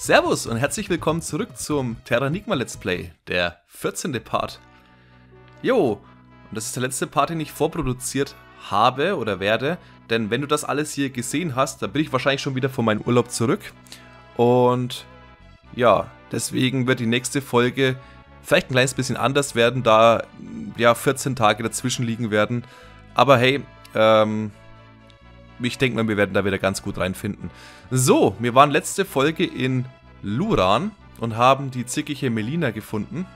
Servus und herzlich willkommen zurück zum Terranigma Let's Play, der 14. Part. Jo, und das ist der letzte Part, den ich vorproduziert habe oder werde, denn wenn du das alles hier gesehen hast, dann bin ich wahrscheinlich schon wieder von meinem Urlaub zurück. Und ja, deswegen wird die nächste Folge vielleicht ein kleines bisschen anders werden, da ja 14 Tage dazwischen liegen werden. Aber hey, ähm, ich denke mal, wir werden da wieder ganz gut reinfinden. So, wir waren letzte Folge in Luran und haben die zickige Melina gefunden.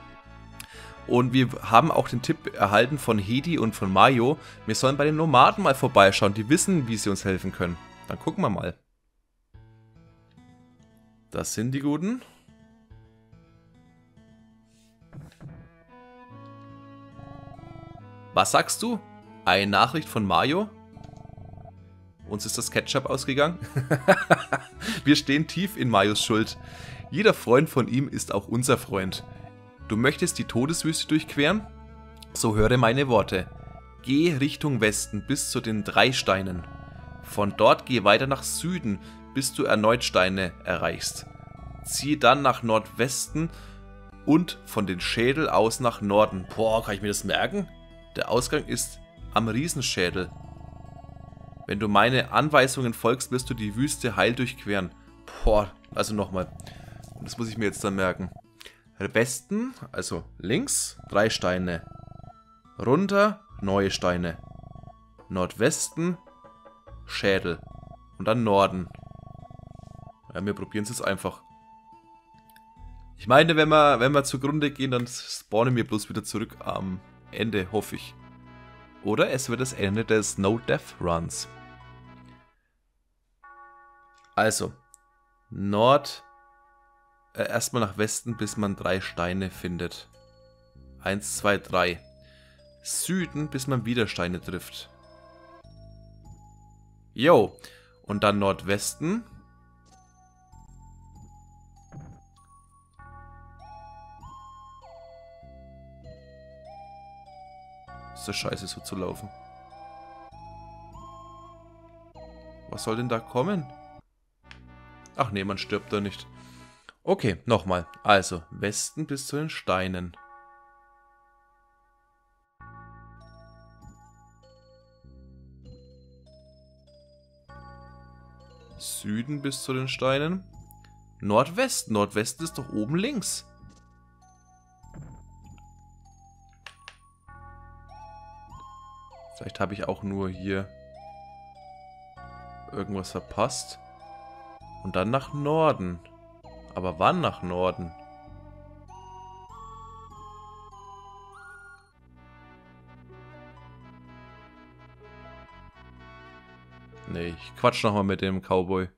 Und wir haben auch den Tipp erhalten von Hedi und von Mayo, wir sollen bei den Nomaden mal vorbeischauen, die wissen, wie sie uns helfen können. Dann gucken wir mal. Das sind die Guten. Was sagst du? Eine Nachricht von Mayo? Uns ist das Ketchup ausgegangen. Wir stehen tief in Mayos Schuld. Jeder Freund von ihm ist auch unser Freund. Du möchtest die Todeswüste durchqueren? So höre meine Worte. Geh Richtung Westen bis zu den drei Steinen. Von dort geh weiter nach Süden, bis du erneut Steine erreichst. Ziehe dann nach Nordwesten und von den Schädel aus nach Norden. Boah, kann ich mir das merken? Der Ausgang ist am Riesenschädel. Wenn du meine Anweisungen folgst, wirst du die Wüste heil durchqueren. Boah, also nochmal. Das muss ich mir jetzt dann merken. Westen, also links, drei Steine. Runter, neue Steine. Nordwesten, Schädel. Und dann Norden. Ja, wir probieren es jetzt einfach. Ich meine, wenn wir, wenn wir zugrunde gehen, dann spawnen wir bloß wieder zurück am Ende, hoffe ich. Oder es wird das Ende des No Death Runs. Also, Nord, äh, erstmal nach Westen, bis man drei Steine findet. Eins, zwei, drei. Süden, bis man wieder Steine trifft. Jo. Und dann Nordwesten. Das scheiße so zu laufen. Was soll denn da kommen? Ach nee, man stirbt da nicht. Okay, nochmal. Also, Westen bis zu den Steinen. Süden bis zu den Steinen. Nordwesten. Nordwesten ist doch oben links. Vielleicht habe ich auch nur hier irgendwas verpasst. Und dann nach Norden. Aber wann nach Norden? Nee, ich quatsch nochmal mit dem Cowboy.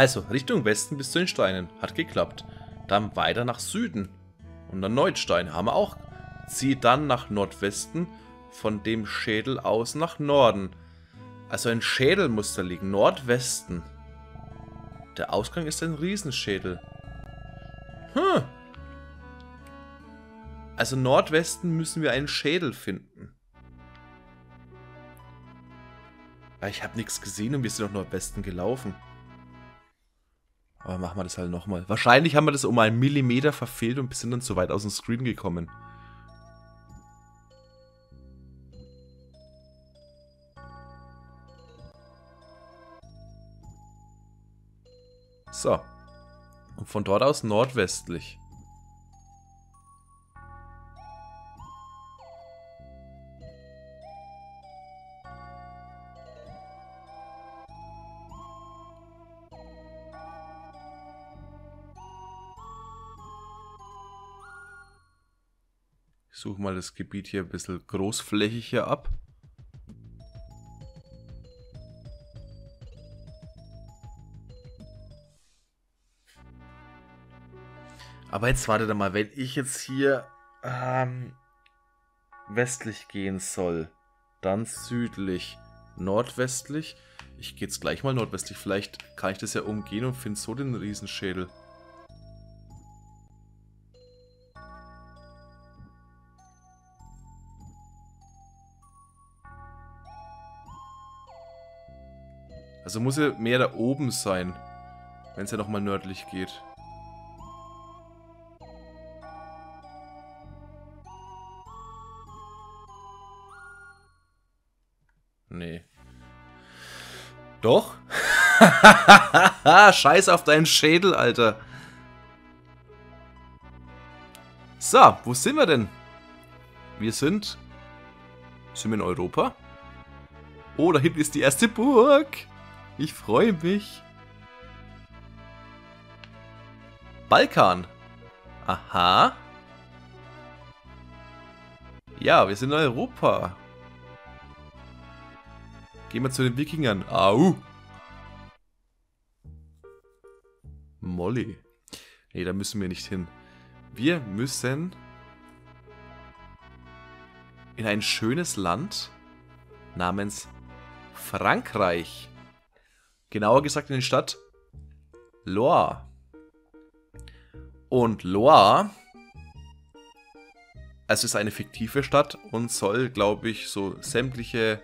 Also, Richtung Westen bis zu den Steinen. Hat geklappt. Dann weiter nach Süden. Und erneut Steine. Haben wir auch. Zieh dann nach Nordwesten. Von dem Schädel aus nach Norden. Also ein Schädel muss da liegen. Nordwesten. Der Ausgang ist ein Riesenschädel. Hm. Also Nordwesten müssen wir einen Schädel finden. Ich habe nichts gesehen und wir sind doch Nordwesten gelaufen. Aber machen wir das halt nochmal. Wahrscheinlich haben wir das um einen Millimeter verfehlt und sind dann zu weit aus dem Screen gekommen. So. Und von dort aus nordwestlich. Suche mal das Gebiet hier ein bisschen großflächiger ab. Aber jetzt wartet mal, wenn ich jetzt hier ähm, westlich gehen soll, dann südlich, nordwestlich. Ich gehe jetzt gleich mal nordwestlich. Vielleicht kann ich das ja umgehen und finde so den Riesenschädel. Also muss er mehr da oben sein, wenn es ja nochmal nördlich geht. Nee. Doch? Scheiß auf deinen Schädel, Alter. So, wo sind wir denn? Wir sind... Sind wir in Europa? Oh, da hinten ist die erste Burg. Ich freue mich. Balkan. Aha. Ja, wir sind in Europa. Gehen wir zu den Wikingern. Au. Molly. Nee, da müssen wir nicht hin. Wir müssen in ein schönes Land namens Frankreich. Genauer gesagt in die Stadt Loire. Und Loire, es ist eine fiktive Stadt und soll, glaube ich, so sämtliche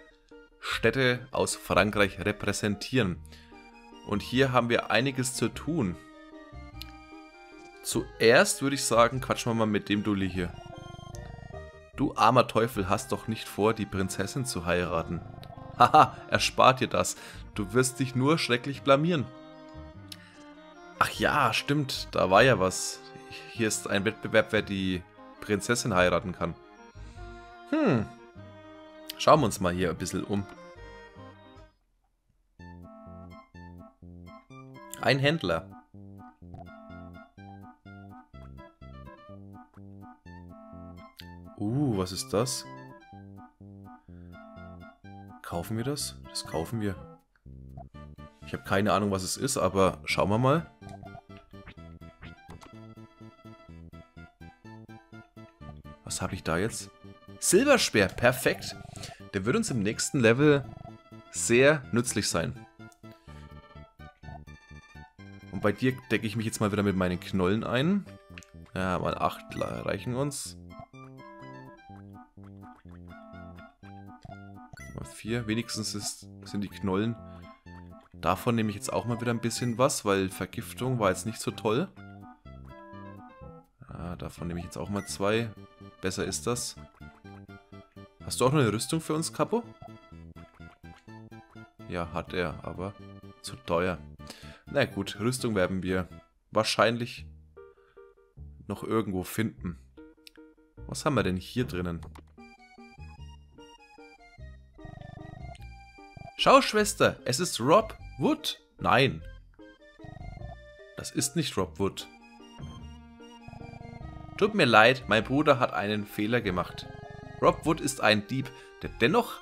Städte aus Frankreich repräsentieren. Und hier haben wir einiges zu tun. Zuerst würde ich sagen, quatschen wir mal mit dem Dulli hier. Du armer Teufel hast doch nicht vor, die Prinzessin zu heiraten. Haha, erspart dir das. Du wirst dich nur schrecklich blamieren. Ach ja, stimmt, da war ja was. Hier ist ein Wettbewerb, wer die Prinzessin heiraten kann. Hm. Schauen wir uns mal hier ein bisschen um. Ein Händler. Uh, was ist das? Kaufen wir das? Das kaufen wir. Ich habe keine Ahnung, was es ist, aber schauen wir mal. Was habe ich da jetzt? Silberspeer, perfekt. Der wird uns im nächsten Level sehr nützlich sein. Und bei dir decke ich mich jetzt mal wieder mit meinen Knollen ein. Ja, mal 8 reichen uns. 4. Wenigstens ist, sind die Knollen. Davon nehme ich jetzt auch mal wieder ein bisschen was, weil Vergiftung war jetzt nicht so toll. Ah, davon nehme ich jetzt auch mal zwei. Besser ist das. Hast du auch noch eine Rüstung für uns, Kapo? Ja, hat er, aber zu teuer. Na gut, Rüstung werden wir wahrscheinlich noch irgendwo finden. Was haben wir denn hier drinnen? Schau, Schwester, es ist Rob Wood. Nein. Das ist nicht Rob Wood. Tut mir leid, mein Bruder hat einen Fehler gemacht. Rob Wood ist ein Dieb, der dennoch,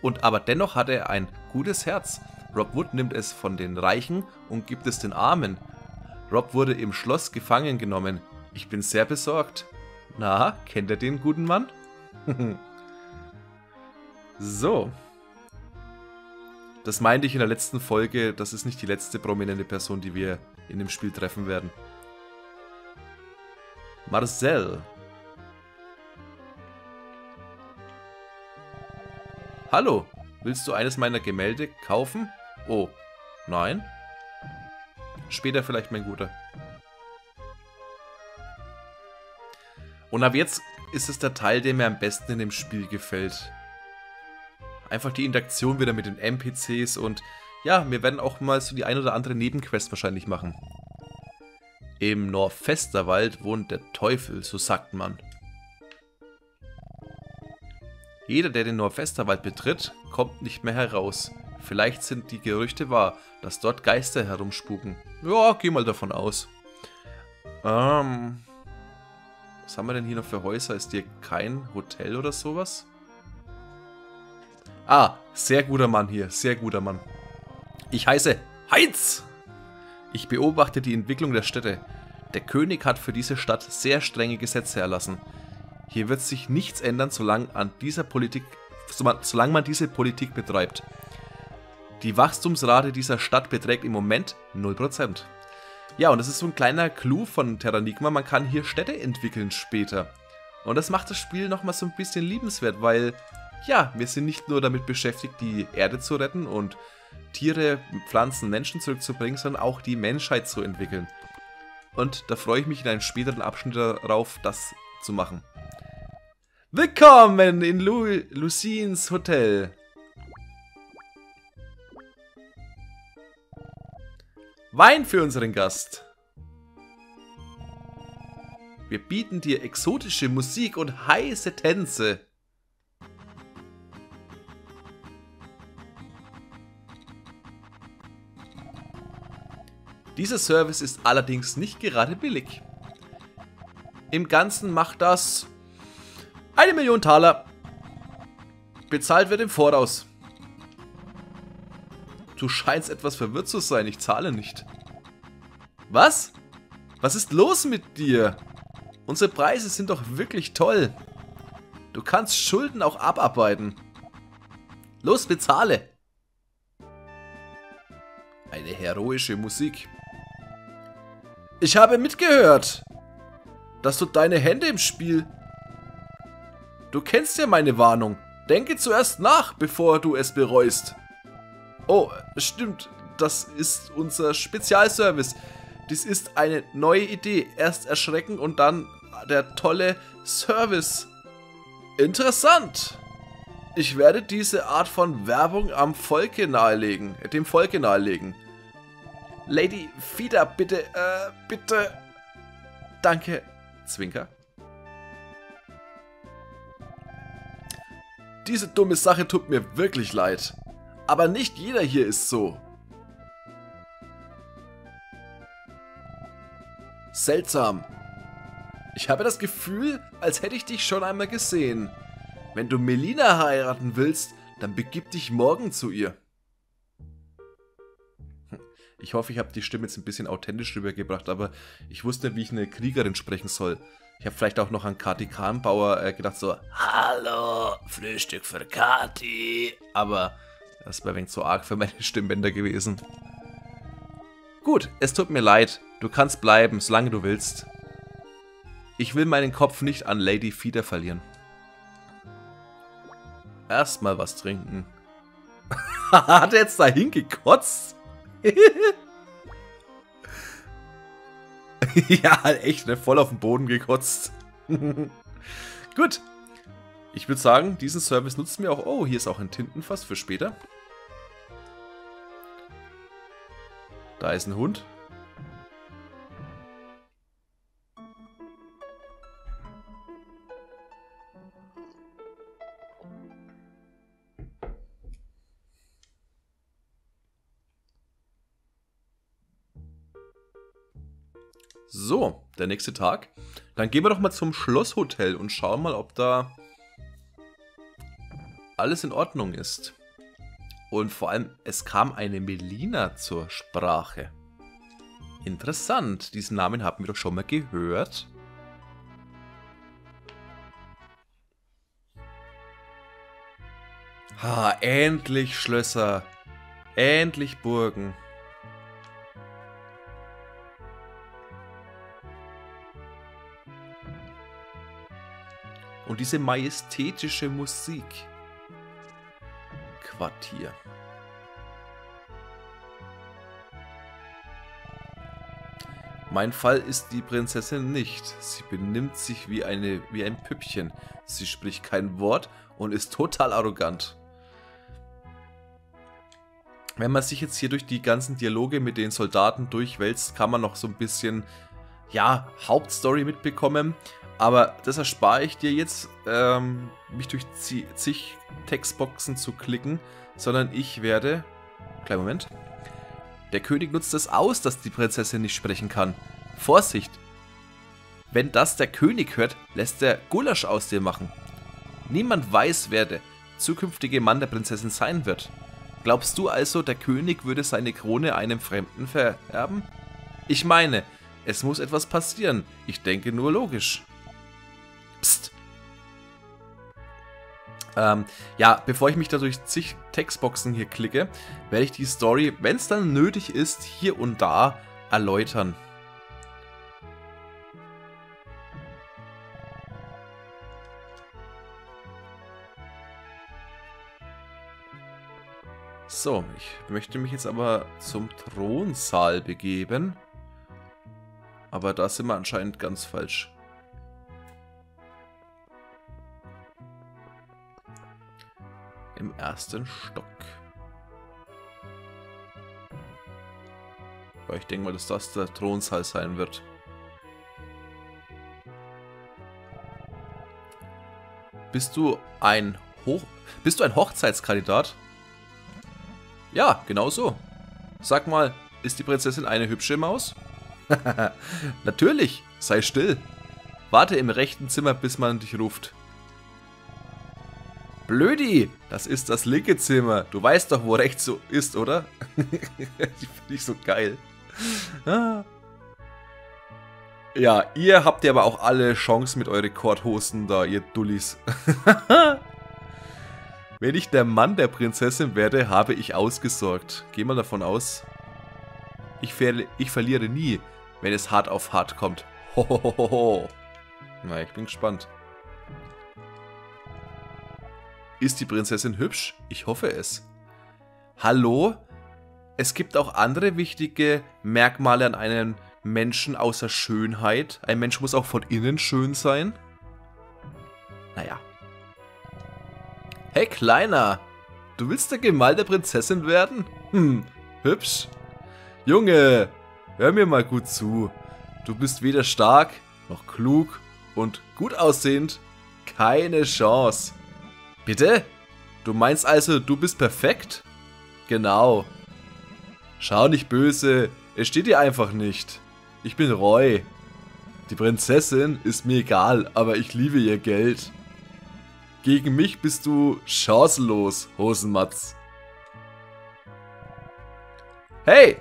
und aber dennoch hat er ein gutes Herz. Rob Wood nimmt es von den Reichen und gibt es den Armen. Rob wurde im Schloss gefangen genommen. Ich bin sehr besorgt. Na, kennt ihr den guten Mann? so, das meinte ich in der letzten Folge, das ist nicht die letzte prominente Person, die wir in dem Spiel treffen werden. Marcel. Hallo, willst du eines meiner Gemälde kaufen? Oh, nein? Später vielleicht, mein Guter. Und ab jetzt ist es der Teil, der mir am besten in dem Spiel gefällt einfach die Interaktion wieder mit den NPCs und ja, wir werden auch mal so die ein oder andere Nebenquest wahrscheinlich machen. Im Norfesterwald wohnt der Teufel, so sagt man. Jeder, der den Norfesterwald betritt, kommt nicht mehr heraus. Vielleicht sind die Gerüchte wahr, dass dort Geister herumspuken. Ja, geh mal davon aus. Ähm, was haben wir denn hier noch für Häuser? Ist hier kein Hotel oder sowas? Ah, sehr guter Mann hier, sehr guter Mann. Ich heiße Heinz. Ich beobachte die Entwicklung der Städte. Der König hat für diese Stadt sehr strenge Gesetze erlassen. Hier wird sich nichts ändern, solange, an dieser Politik, solange man diese Politik betreibt. Die Wachstumsrate dieser Stadt beträgt im Moment 0%. Ja, und das ist so ein kleiner Clou von Terranigma. Man kann hier Städte entwickeln später. Und das macht das Spiel nochmal so ein bisschen liebenswert, weil ja, wir sind nicht nur damit beschäftigt, die Erde zu retten und Tiere, Pflanzen, Menschen zurückzubringen, sondern auch die Menschheit zu entwickeln. Und da freue ich mich in einem späteren Abschnitt darauf, das zu machen. Willkommen in Lu Lucines Hotel. Wein für unseren Gast. Wir bieten dir exotische Musik und heiße Tänze. Dieser Service ist allerdings nicht gerade billig. Im Ganzen macht das eine Million Taler. Bezahlt wird im Voraus. Du scheinst etwas verwirrt zu sein, ich zahle nicht. Was? Was ist los mit dir? Unsere Preise sind doch wirklich toll. Du kannst Schulden auch abarbeiten. Los, bezahle. Eine heroische Musik. Ich habe mitgehört, dass du deine Hände im Spiel... Du kennst ja meine Warnung. Denke zuerst nach, bevor du es bereust. Oh, stimmt. Das ist unser Spezialservice. Dies ist eine neue Idee. Erst erschrecken und dann der tolle Service. Interessant. Ich werde diese Art von Werbung am Volke nahelegen, dem Volke nahelegen. Lady Fida, bitte, äh, bitte. Danke. Zwinker. Diese dumme Sache tut mir wirklich leid. Aber nicht jeder hier ist so. Seltsam. Ich habe das Gefühl, als hätte ich dich schon einmal gesehen. Wenn du Melina heiraten willst, dann begib dich morgen zu ihr. Ich hoffe, ich habe die Stimme jetzt ein bisschen authentisch rübergebracht, aber ich wusste, wie ich eine Kriegerin sprechen soll. Ich habe vielleicht auch noch an Kati Kahnbauer äh, gedacht, so, Hallo, Frühstück für Kati. Aber das wäre wenig zu arg für meine Stimmbänder gewesen. Gut, es tut mir leid. Du kannst bleiben, solange du willst. Ich will meinen Kopf nicht an Lady Feeder verlieren. Erstmal was trinken. Hat er jetzt da hingekotzt? ja, echt, ne? Voll auf den Boden gekotzt. Gut. Ich würde sagen, diesen Service nutzen wir auch. Oh, hier ist auch ein Tintenfass für später. Da ist ein Hund. Der nächste Tag. Dann gehen wir doch mal zum Schlosshotel und schauen mal, ob da alles in Ordnung ist. Und vor allem, es kam eine Melina zur Sprache. Interessant, diesen Namen haben wir doch schon mal gehört. Ha, endlich Schlösser. Endlich Burgen. Und diese majestätische Musik. Quartier. Mein Fall ist die Prinzessin nicht. Sie benimmt sich wie, eine, wie ein Püppchen. Sie spricht kein Wort und ist total arrogant. Wenn man sich jetzt hier durch die ganzen Dialoge mit den Soldaten durchwälzt, kann man noch so ein bisschen, ja, Hauptstory mitbekommen. Aber das erspare ich dir jetzt, ähm, mich durch zig Textboxen zu klicken, sondern ich werde... Kleinen Moment. Der König nutzt es aus, dass die Prinzessin nicht sprechen kann. Vorsicht! Wenn das der König hört, lässt er Gulasch aus dir machen. Niemand weiß, wer der zukünftige Mann der Prinzessin sein wird. Glaubst du also, der König würde seine Krone einem Fremden vererben? Ich meine, es muss etwas passieren. Ich denke nur logisch. Ähm, ja, bevor ich mich da durch zig Textboxen hier klicke, werde ich die Story, wenn es dann nötig ist, hier und da erläutern. So, ich möchte mich jetzt aber zum Thronsaal begeben. Aber da sind wir anscheinend ganz falsch. Im ersten Stock. Aber ich denke mal, dass das der Thronsaal sein wird. Bist du ein Hoch... Bist du ein Hochzeitskandidat? Ja, genau so. Sag mal, ist die Prinzessin eine hübsche Maus? Natürlich, sei still. Warte im rechten Zimmer, bis man dich ruft. Blödi, das ist das linke Zimmer. Du weißt doch, wo rechts so ist, oder? die finde ich so geil. Ah. Ja, ihr habt ja aber auch alle Chance mit euren Korthosen da, ihr Dullis. Wenn ich der Mann der Prinzessin werde, habe ich ausgesorgt. Geh mal davon aus. Ich, ver ich verliere nie, wenn es hart auf hart kommt. Hohohoho. Na, ich bin gespannt. Ist die Prinzessin hübsch? Ich hoffe es. Hallo? Es gibt auch andere wichtige Merkmale an einem Menschen außer Schönheit. Ein Mensch muss auch von innen schön sein. Naja. Hey Kleiner, du willst der Gemahl der Prinzessin werden? Hm, hübsch. Junge, hör mir mal gut zu. Du bist weder stark, noch klug und gut aussehend. Keine Chance. Bitte? Du meinst also, du bist perfekt? Genau. Schau nicht böse, es steht dir einfach nicht. Ich bin Roy. Die Prinzessin ist mir egal, aber ich liebe ihr Geld. Gegen mich bist du chancenlos, Hosenmatz. Hey!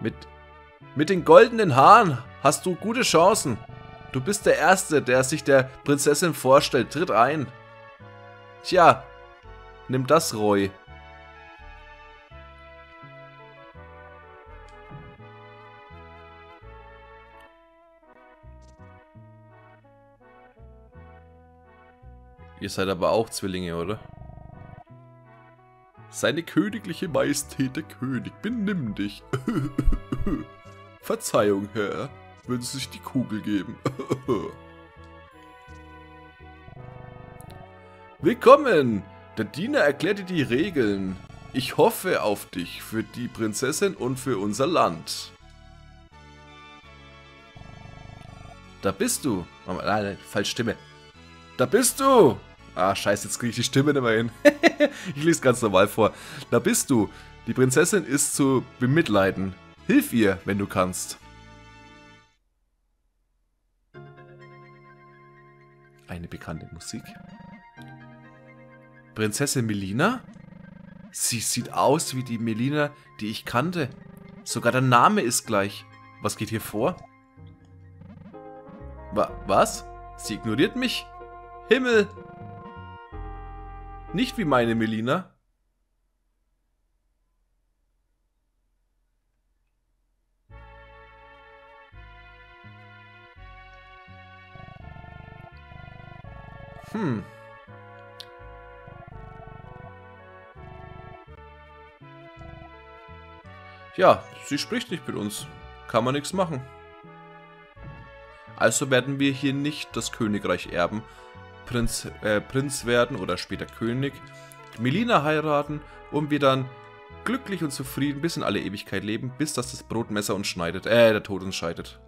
Mit, mit den goldenen Haaren hast du gute Chancen. Du bist der Erste, der sich der Prinzessin vorstellt. Tritt ein. Tja, nimm das, Roy. Ihr seid aber auch Zwillinge, oder? Seine königliche Majestät der König, benimm dich. Verzeihung, Herr. Würden Sie sich die Kugel geben? Willkommen! Der Diener erklärte die Regeln. Ich hoffe auf dich für die Prinzessin und für unser Land. Da bist du. Oh, nein, falsche Stimme. Da bist du! Ah, scheiße, jetzt kriege ich die Stimme nicht mehr hin. ich lese ganz normal vor. Da bist du. Die Prinzessin ist zu bemitleiden. Hilf ihr, wenn du kannst. Eine bekannte Musik. Prinzessin Melina? Sie sieht aus wie die Melina, die ich kannte. Sogar der Name ist gleich. Was geht hier vor? Wa was? Sie ignoriert mich? Himmel! Nicht wie meine Melina. Hm. Ja, sie spricht nicht mit uns. Kann man nichts machen. Also werden wir hier nicht das Königreich erben, Prinz, äh, Prinz werden oder später König, Melina heiraten und wir dann glücklich und zufrieden bis in alle Ewigkeit leben, bis dass das Brotmesser uns schneidet, äh, der Tod uns scheidet.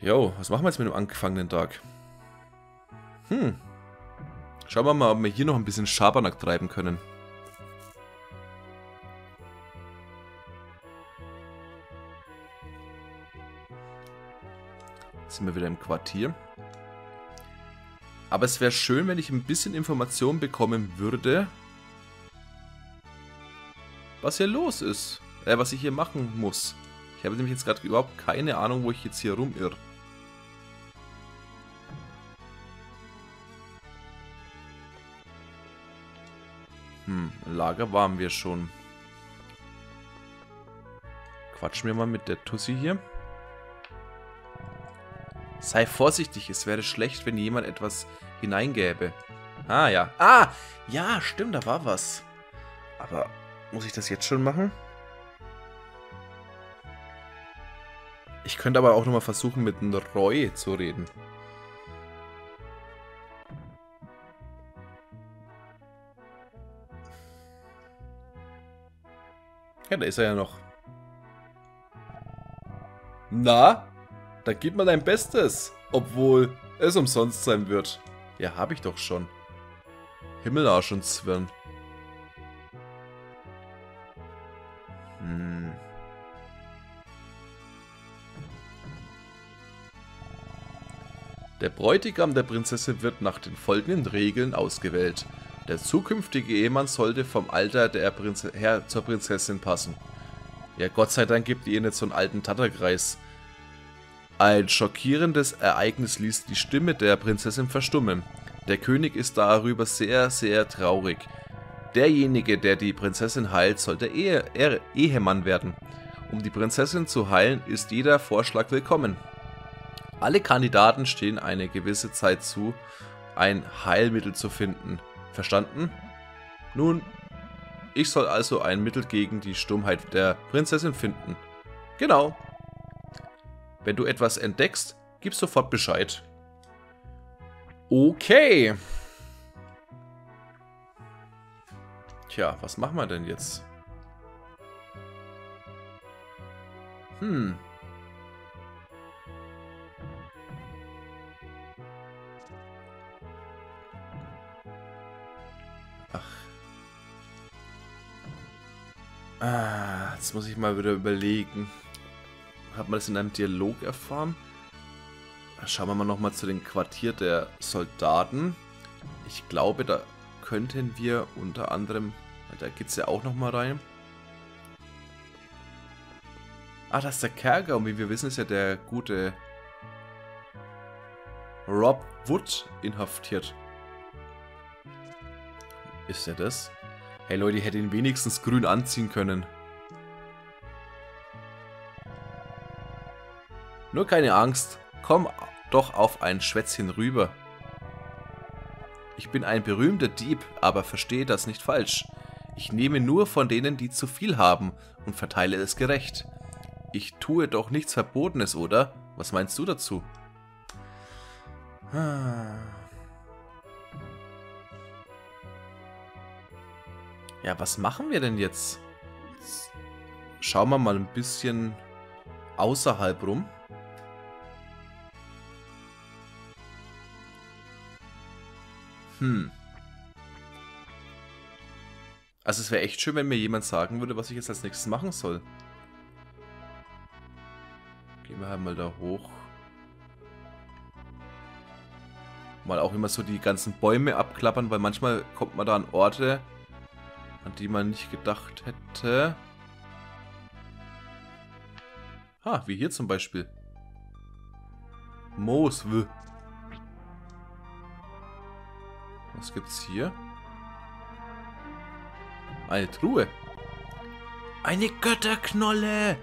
Jo, was machen wir jetzt mit dem angefangenen Tag? Hm. Schauen wir mal, ob wir hier noch ein bisschen Schabernack treiben können. Sind wir wieder im Quartier. Aber es wäre schön, wenn ich ein bisschen Information bekommen würde, was hier los ist. Äh, was ich hier machen muss. Ich habe nämlich jetzt gerade überhaupt keine Ahnung, wo ich jetzt hier rumirr. Hm, Lager waren wir schon. Quatschen wir mal mit der Tussi hier. Sei vorsichtig, es wäre schlecht, wenn jemand etwas hineingäbe. Ah, ja. Ah, ja, stimmt, da war was. Aber muss ich das jetzt schon machen? Ich könnte aber auch nochmal versuchen, mit Roy zu reden. Ja, da ist er ja noch. Na? Da gib mal dein Bestes. Obwohl es umsonst sein wird. Ja, hab ich doch schon. Himmelarsch und Zwirn. Hm. Der Bräutigam der Prinzessin wird nach den folgenden Regeln ausgewählt. Der zukünftige Ehemann sollte vom Alter der Prinze her zur Prinzessin passen. Ja, Gott sei Dank gibt ihr nicht so einen alten Tatterkreis. Ein schockierendes Ereignis ließ die Stimme der Prinzessin verstummen. Der König ist darüber sehr, sehr traurig. Derjenige, der die Prinzessin heilt, sollte Ehe, Ehe, Ehemann werden. Um die Prinzessin zu heilen, ist jeder Vorschlag willkommen. Alle Kandidaten stehen eine gewisse Zeit zu, ein Heilmittel zu finden. Verstanden? Nun, ich soll also ein Mittel gegen die Stummheit der Prinzessin finden. Genau, wenn du etwas entdeckst, gib sofort Bescheid. Okay. Tja, was machen wir denn jetzt? Hm. Ach. Ah, jetzt muss ich mal wieder überlegen. Hat man das in einem Dialog erfahren? Schauen wir mal nochmal zu dem Quartier der Soldaten. Ich glaube, da könnten wir unter anderem... Da geht es ja auch nochmal rein. Ah, das ist der Kerker. Und wie wir wissen, ist ja der gute Rob Wood inhaftiert. Ist er das? Hey Leute, ich hätte ihn wenigstens grün anziehen können. Nur keine Angst, komm doch auf ein Schwätzchen rüber. Ich bin ein berühmter Dieb, aber verstehe das nicht falsch. Ich nehme nur von denen, die zu viel haben und verteile es gerecht. Ich tue doch nichts Verbotenes, oder? Was meinst du dazu? Ja, was machen wir denn jetzt? Schauen wir mal ein bisschen außerhalb rum. Hm. Also es wäre echt schön, wenn mir jemand sagen würde, was ich jetzt als nächstes machen soll. Gehen wir halt mal da hoch. Mal auch immer so die ganzen Bäume abklappern, weil manchmal kommt man da an Orte, an die man nicht gedacht hätte. Ah, wie hier zum Beispiel. Moosw. Was gibt's hier? Eine Truhe. Eine Götterknolle.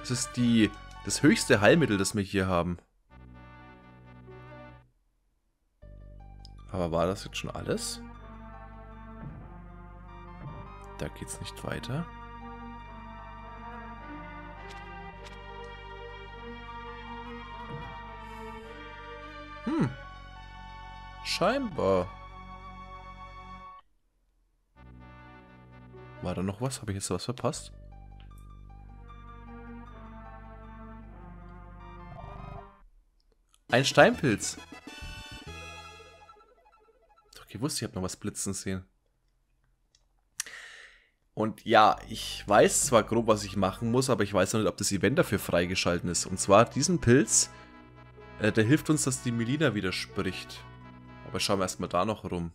Das ist die das höchste Heilmittel, das wir hier haben. Aber war das jetzt schon alles? Da geht's nicht weiter. Hm. Scheinbar. War da noch was? Habe ich jetzt was verpasst? Ein Steinpilz. Doch gewusst, ich habe noch was blitzen sehen. Und ja, ich weiß zwar grob, was ich machen muss, aber ich weiß noch nicht, ob das Event dafür freigeschalten ist. Und zwar diesen Pilz, äh, der hilft uns, dass die Melina widerspricht. Aber schauen wir erstmal da noch rum.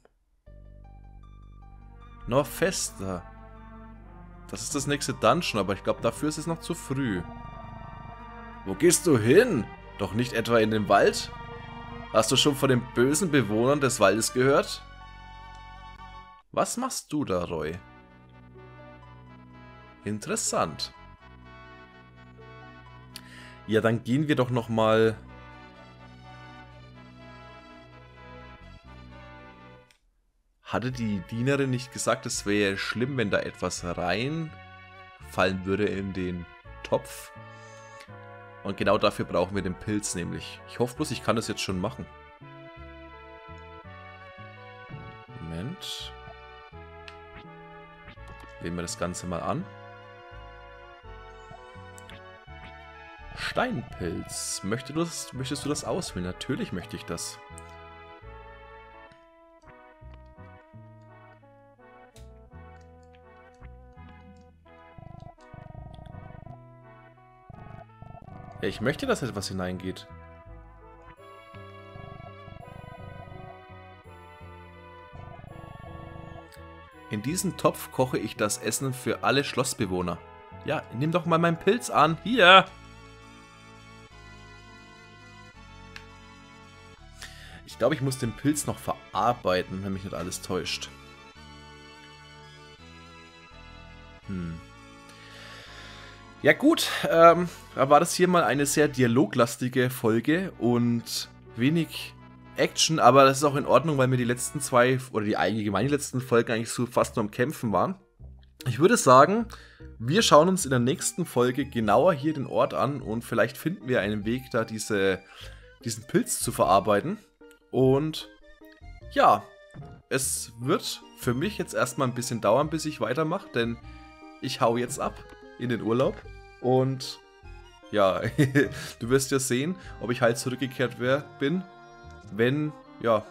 Noch fester. Das ist das nächste Dungeon, aber ich glaube, dafür ist es noch zu früh. Wo gehst du hin? Doch nicht etwa in den Wald? Hast du schon von den bösen Bewohnern des Waldes gehört? Was machst du da, Roy? Interessant. Ja, dann gehen wir doch noch Hatte die Dienerin nicht gesagt, es wäre schlimm, wenn da etwas reinfallen würde in den Topf? Und genau dafür brauchen wir den Pilz nämlich. Ich hoffe bloß, ich kann das jetzt schon machen. Moment. Wählen wir das Ganze mal an. Steinpilz. Möchtest du das, möchtest du das auswählen? Natürlich möchte ich das. Ja, ich möchte, dass etwas hineingeht. In diesen Topf koche ich das Essen für alle Schlossbewohner. Ja, nimm doch mal meinen Pilz an. Hier! Ich glaube, ich muss den Pilz noch verarbeiten, wenn mich nicht alles täuscht. Hm. Ja gut, ähm, war das hier mal eine sehr dialoglastige Folge und wenig Action, aber das ist auch in Ordnung, weil mir die letzten zwei, oder die allgemein die letzten Folgen eigentlich so fast nur am Kämpfen waren. Ich würde sagen, wir schauen uns in der nächsten Folge genauer hier den Ort an und vielleicht finden wir einen Weg, da diese, diesen Pilz zu verarbeiten. Und ja, es wird für mich jetzt erstmal ein bisschen dauern, bis ich weitermache, denn ich hau jetzt ab in den Urlaub. Und ja, du wirst ja sehen, ob ich halt zurückgekehrt wär, bin, wenn ja,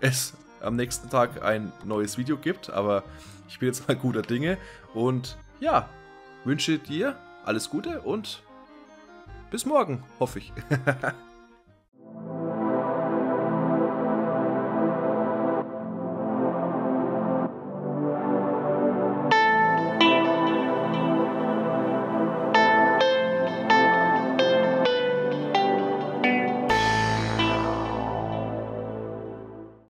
es am nächsten Tag ein neues Video gibt. Aber ich bin jetzt mal guter Dinge. Und ja, wünsche dir alles Gute und bis morgen, hoffe ich.